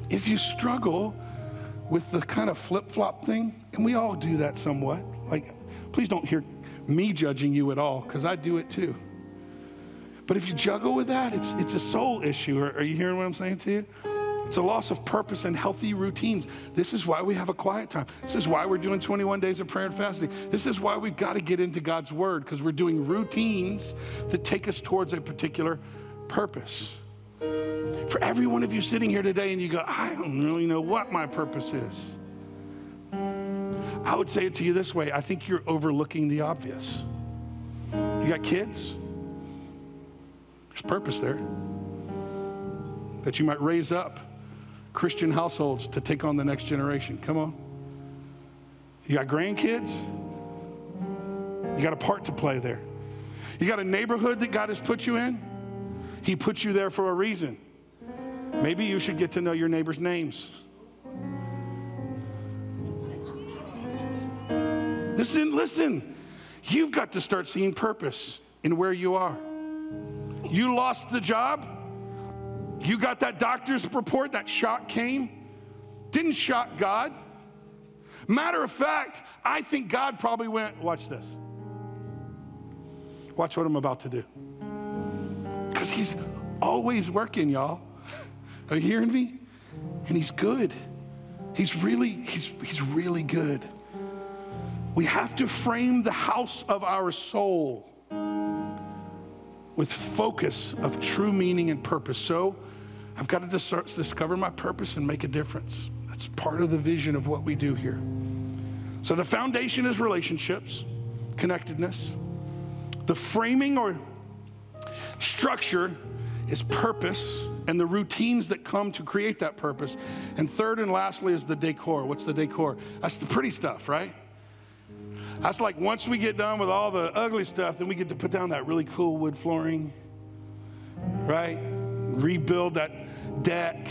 If you struggle with the kind of flip flop thing, and we all do that somewhat, like, please don't hear me judging you at all because I do it too. But if you juggle with that, it's, it's a soul issue. Are, are you hearing what I'm saying to you? It's a loss of purpose and healthy routines. This is why we have a quiet time. This is why we're doing 21 days of prayer and fasting. This is why we've got to get into God's word because we're doing routines that take us towards a particular purpose. For every one of you sitting here today and you go, I don't really know what my purpose is. I would say it to you this way I think you're overlooking the obvious. You got kids? Purpose there. That you might raise up Christian households to take on the next generation. Come on. You got grandkids? You got a part to play there. You got a neighborhood that God has put you in? He put you there for a reason. Maybe you should get to know your neighbors' names. Listen, listen. You've got to start seeing purpose in where you are. You lost the job. You got that doctor's report, that shock came. Didn't shock God. Matter of fact, I think God probably went, watch this. Watch what I'm about to do. Because He's always working, y'all. Are you hearing me? And He's good. He's really, he's, he's really good. We have to frame the house of our soul with focus of true meaning and purpose. So I've got to to discover my purpose and make a difference. That's part of the vision of what we do here. So the foundation is relationships, connectedness. The framing or structure is purpose and the routines that come to create that purpose. And third and lastly is the decor. What's the decor? That's the pretty stuff, right? That's like once we get done with all the ugly stuff, then we get to put down that really cool wood flooring, right? Rebuild that deck,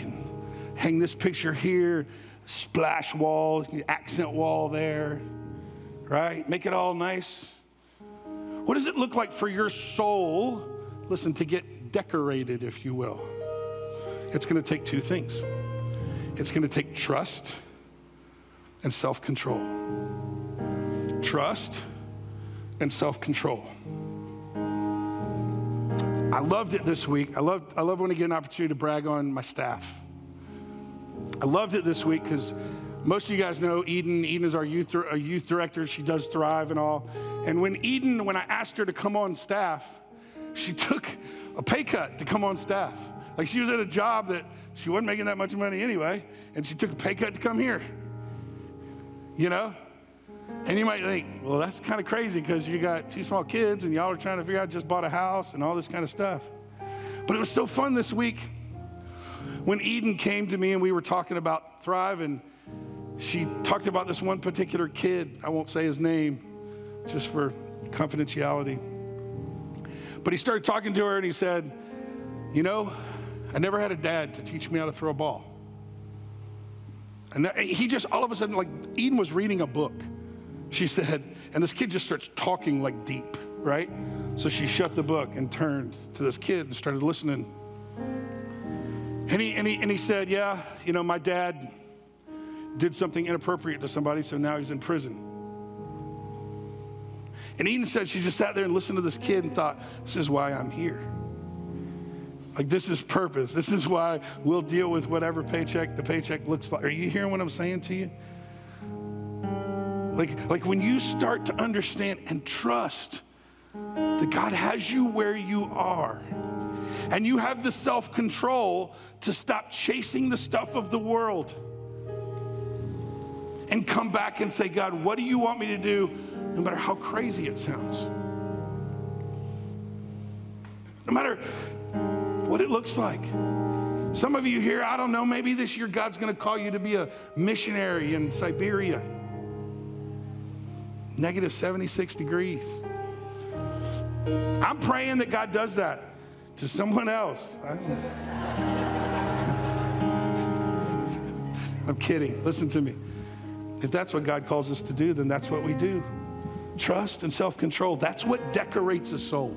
hang this picture here, splash wall, accent wall there, right? Make it all nice. What does it look like for your soul, listen, to get decorated, if you will? It's going to take two things it's going to take trust and self control trust, and self control. I loved it this week. I loved, I love when I get an opportunity to brag on my staff. I loved it this week because most of you guys know Eden. Eden is our youth, our youth director. She does Thrive and all. And when Eden, when I asked her to come on staff, she took a pay cut to come on staff. Like she was at a job that she wasn't making that much money anyway, and she took a pay cut to come here. You know? And you might think, well, that's kind of crazy because you got two small kids and y'all are trying to figure out just bought a house and all this kind of stuff. But it was so fun this week when Eden came to me and we were talking about Thrive, and she talked about this one particular kid. I won't say his name just for confidentiality. But he started talking to her and he said, You know, I never had a dad to teach me how to throw a ball. And he just, all of a sudden, like Eden was reading a book, she said, and this kid just starts talking like deep, right? So she shut the book and turned to this kid and started listening. And he, and he, and he said, Yeah, you know, my dad did something inappropriate to somebody, so now he's in prison. And Eden said she just sat there and listened to this kid and thought, This is why I'm here. Like, this is purpose. This is why we'll deal with whatever paycheck the paycheck looks like. Are you hearing what I'm saying to you? Like, like when you start to understand and trust that God has you where you are, and you have the self control to stop chasing the stuff of the world and come back and say, God, what do you want me to do, no matter how crazy it sounds? No matter what it looks like. Some of you here, I don't know, maybe this year God's going to call you to be a missionary in Siberia. Negative 76 degrees. I'm praying that God does that to someone else. *laughs* I'm kidding. Listen to me. If that's what God calls us to do, then that's what we do. Trust and self control. That's what decorates a soul.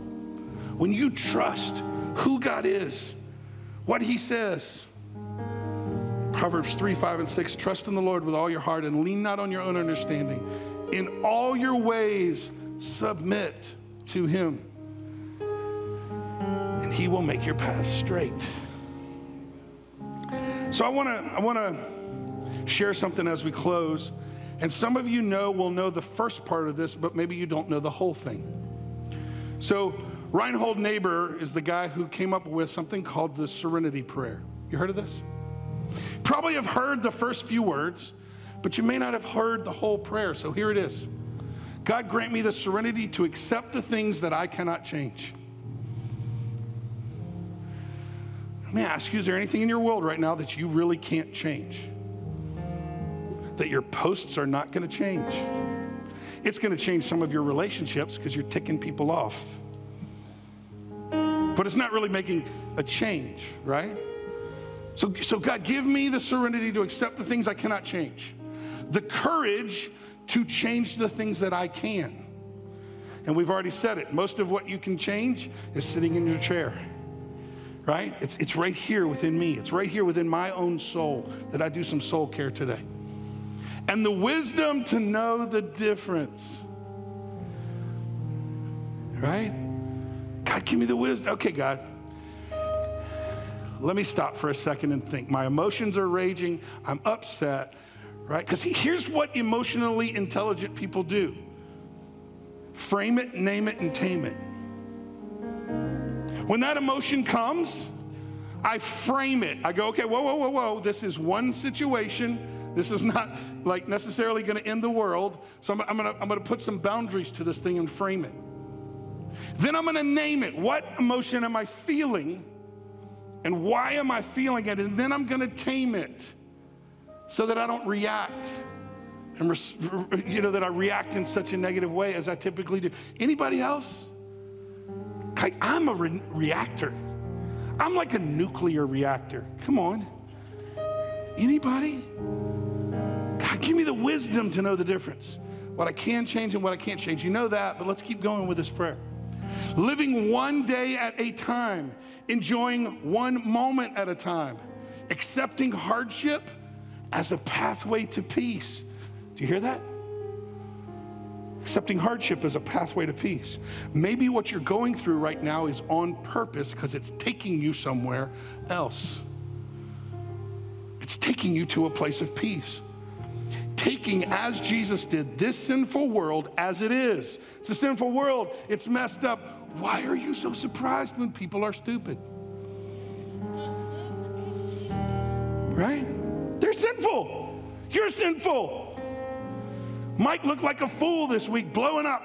When you trust who God is, what He says. Proverbs 3, 5, and 6 Trust in the Lord with all your heart and lean not on your own understanding. In all your ways, submit to Him, and He will make your path straight. So I want to I want to share something as we close. And some of you know will know the first part of this, but maybe you don't know the whole thing. So Reinhold Niebuhr is the guy who came up with something called the Serenity Prayer. You heard of this? Probably have heard the first few words, but you may not have heard the whole prayer. So here it is. God grant me the serenity to accept the things that I cannot change. Let me ask you, is there anything in your world right now that you really can't change? That your posts are not going to change? It's going to change some of your relationships because you're ticking people off. But it's not really making a change, right? So, so, God, give me the serenity to accept the things I cannot change, the courage to change the things that I can. And we've already said it. Most of what you can change is sitting in your chair, right? It's, it's right here within me. It's right here within my own soul that I do some soul care today. And the wisdom to know the difference, right? God, give me the wisdom. Okay, God, let me stop for a second and think. My emotions are raging. I'm upset, right? Because here's what emotionally intelligent people do frame it, name it, and tame it. When that emotion comes, I frame it. I go, okay, whoa, whoa, whoa, whoa. This is one situation. This is not like necessarily going to end the world. So I'm, I'm going to put some boundaries to this thing and frame it. Then I'm going to name it. What emotion am I feeling? And why am I feeling it? And then I'm going to tame it so that I don't react. And res- you know that I react in such a negative way as I typically do. Anybody else? I, I'm a re- reactor. I'm like a nuclear reactor. Come on. Anybody? God, give me the wisdom to know the difference. What I can change and what I can't change. You know that, but let's keep going with this prayer. Living one day at a time, enjoying one moment at a time, accepting hardship as a pathway to peace. Do you hear that? Accepting hardship as a pathway to peace. Maybe what you're going through right now is on purpose because it's taking you somewhere else. It's taking you to a place of peace. Taking, as Jesus did, this sinful world as it is. It's a sinful world, it's messed up. Why are you so surprised when people are stupid? Right? Sinful. You're sinful. Mike looked like a fool this week, blowing up.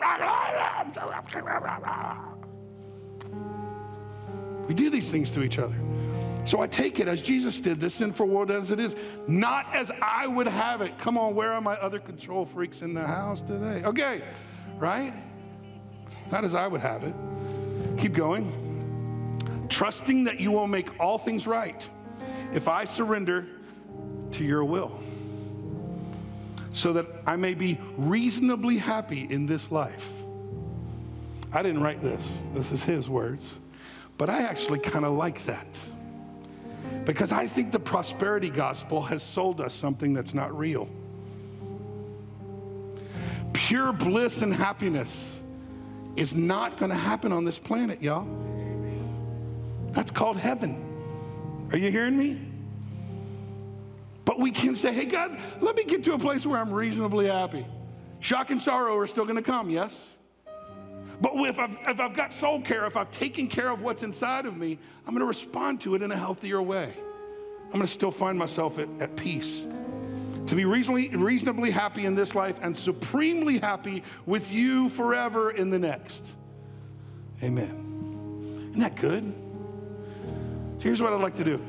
We do these things to each other. So I take it as Jesus did, this sinful world as it is, not as I would have it. Come on, where are my other control freaks in the house today? Okay, right? Not as I would have it. Keep going. Trusting that you will make all things right if I surrender to your will, so that I may be reasonably happy in this life. I didn't write this, this is his words, but I actually kind of like that. Because I think the prosperity gospel has sold us something that's not real. Pure bliss and happiness is not going to happen on this planet, y'all. That's called heaven. Are you hearing me? But we can say, hey, God, let me get to a place where I'm reasonably happy. Shock and sorrow are still going to come, yes? But if I've, if I've got soul care, if I've taken care of what's inside of me, I'm going to respond to it in a healthier way. I'm going to still find myself at, at peace. To be reasonably, reasonably happy in this life and supremely happy with you forever in the next. Amen. Isn't that good? So here's what I'd like to do.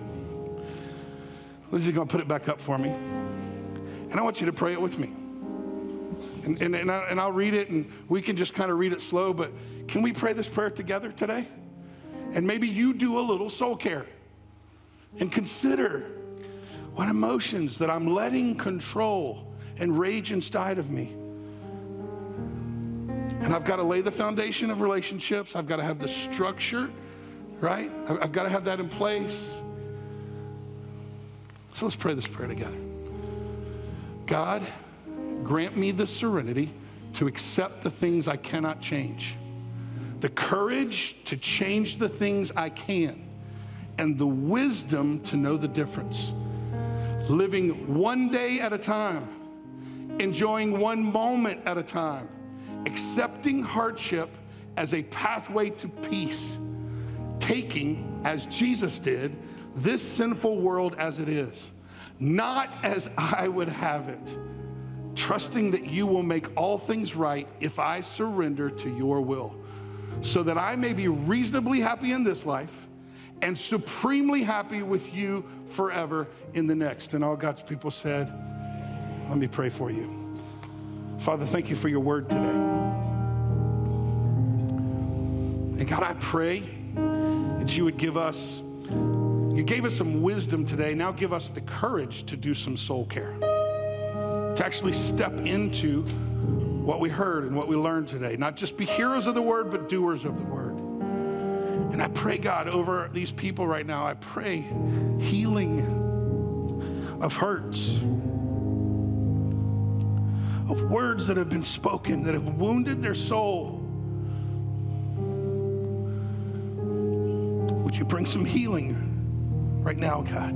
Lizzie's going to put it back up for me. And I want you to pray it with me. And, and, and, I, and I'll read it, and we can just kind of read it slow, but can we pray this prayer together today? And maybe you do a little soul care and consider what emotions that I'm letting control and rage inside of me. And I've got to lay the foundation of relationships, I've got to have the structure, right? I've got to have that in place. So let's pray this prayer together. God, grant me the serenity to accept the things I cannot change, the courage to change the things I can, and the wisdom to know the difference. Living one day at a time, enjoying one moment at a time, accepting hardship as a pathway to peace, taking, as Jesus did, this sinful world as it is, not as I would have it trusting that you will make all things right if I surrender to your will, so that I may be reasonably happy in this life and supremely happy with you forever in the next. And all God's people said, Let me pray for you. Father, thank you for your word today. And God, I pray that you would give us, you gave us some wisdom today. Now give us the courage to do some soul care to actually step into what we heard and what we learned today. Not just be hearers of the word, but doers of the word. And I pray, God, over these people right now, I pray healing of hurts, of words that have been spoken that have wounded their soul. Would you bring some healing right now, God?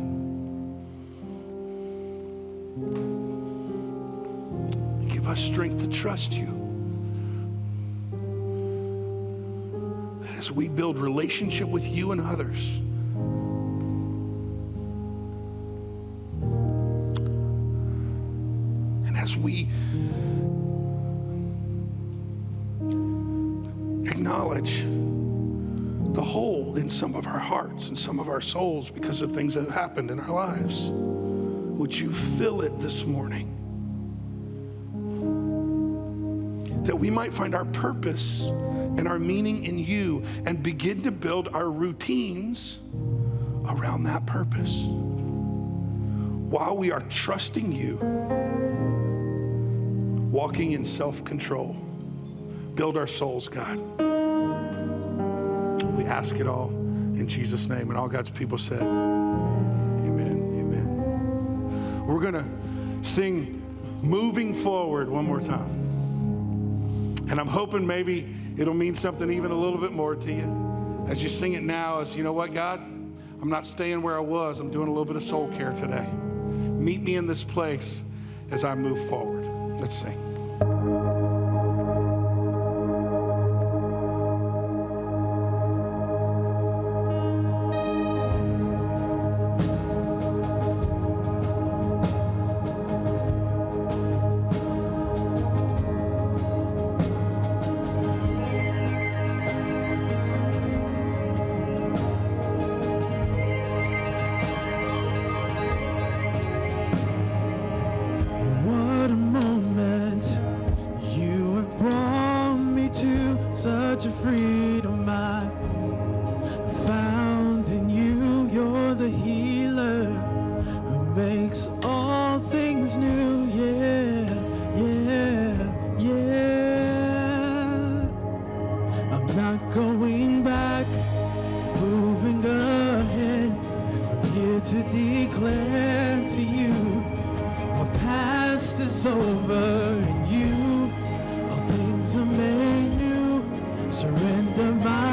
Give us strength to trust you. That as we build relationship with you and others, and as we acknowledge the hole in some of our hearts and some of our souls because of things that have happened in our lives, would you fill it this morning? that we might find our purpose and our meaning in you and begin to build our routines around that purpose while we are trusting you, walking in self control. Build our souls, God. Ask it all in Jesus' name. And all God's people said, Amen. Amen. We're going to sing Moving Forward one more time. And I'm hoping maybe it'll mean something even a little bit more to you. As you sing it now, as you know what, God? I'm not staying where I was. I'm doing a little bit of soul care today. Meet me in this place as I move forward. Let's sing. looking back, moving ahead. I'm here to declare to you, my past is over and you. All things are made new. Surrender my